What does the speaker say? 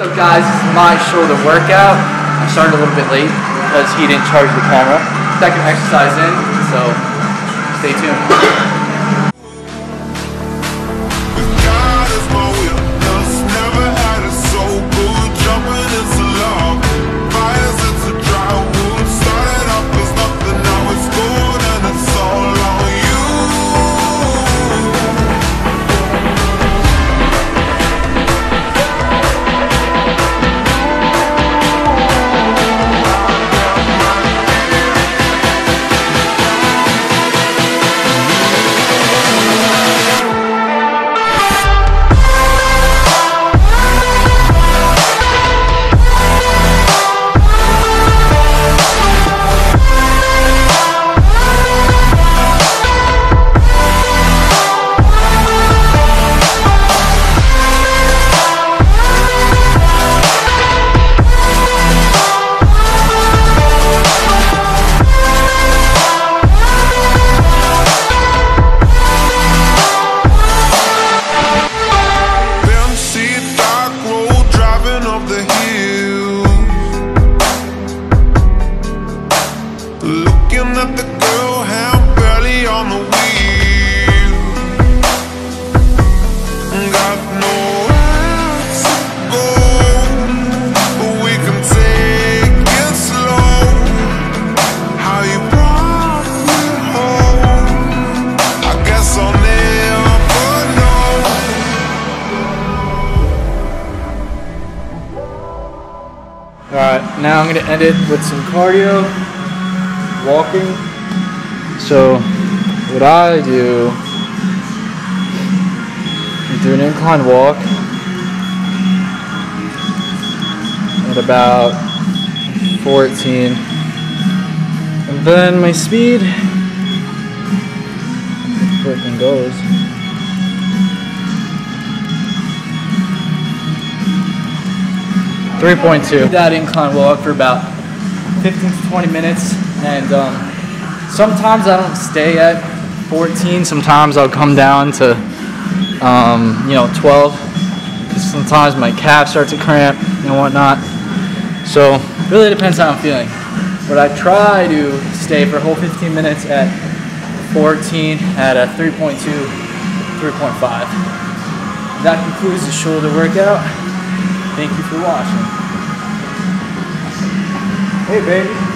So guys, this is my shoulder workout. I started a little bit late because he didn't charge the camera. Second exercise in, so stay tuned. the hills. Looking at the Alright, now I'm going to end it with some cardio, walking. So, what I do, is do an incline walk at about 14. And then my speed, freaking goes. 3.2. That incline walk for about 15 to 20 minutes, and um, sometimes I don't stay at 14. Sometimes I'll come down to, um, you know, 12. Sometimes my calves start to cramp and whatnot. So really depends how I'm feeling. But I try to stay for a whole 15 minutes at 14 at a 3.2, 3.5. That concludes the shoulder workout. Thank you for watching. Hey, baby.